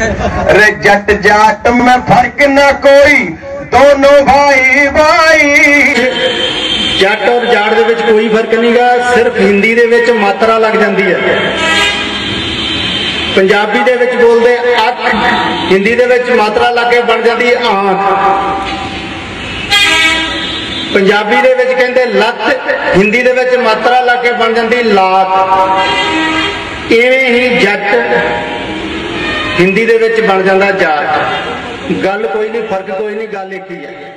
ਰੇ ਜੱਟ ਜਾਟ ਮੈਂ ਫ਼ਰਕ ਨਾ ਕੋਈ, ਦੋਨੋਂ ਭਾਈ ਭਾਈ। ਜੱਟ ਔਰ ਜਾਟ ਦੇ ਵਿੱਚ ਕੋਈ ਫ਼ਰਕ ਨਹੀਂਗਾ, ਸਿਰਫ ਹਿੰਦੀ ਦੇ ਵਿੱਚ ਮਾਤਰਾ ਲੱਗ ਜਾਂਦੀ ਹੈ। ਪੰਜਾਬੀ ਦੇ ਵਿੱਚ ਬੋਲਦੇ ਅੱਖ, ਹਿੰਦੀ ਦੇ ਵਿੱਚ ਮਾਤਰਾ ਲੱਗ ਕੇ ਬਣ ਜਾਂਦੀ ਹੈ ਆਂਖ। ਪੰਜਾਬੀ ਦੇ ਵਿੱਚ ਕਹਿੰਦੇ ਲੱਤ, ਹਿੰਦੀ ਦੇ ਵਿੱਚ ਮਾਤਰਾ ਲੱਗ ਕੇ ਬਣ ਜਾਂਦੀ ਲਾਤ। ਇਵੇਂ ਹੀ ਜੱਟ ਹਿੰਦੀ ਦੇ ਵਿੱਚ ਬਣ ਜਾਂਦਾ ਜਾਟ ਗੱਲ ਕੋਈ ਨਹੀਂ, ਫ਼ਰਕ ਕੋਈ ਨਹੀਂ, ਗੱਲ ਇੱਕ ਹੀ ਹੈ।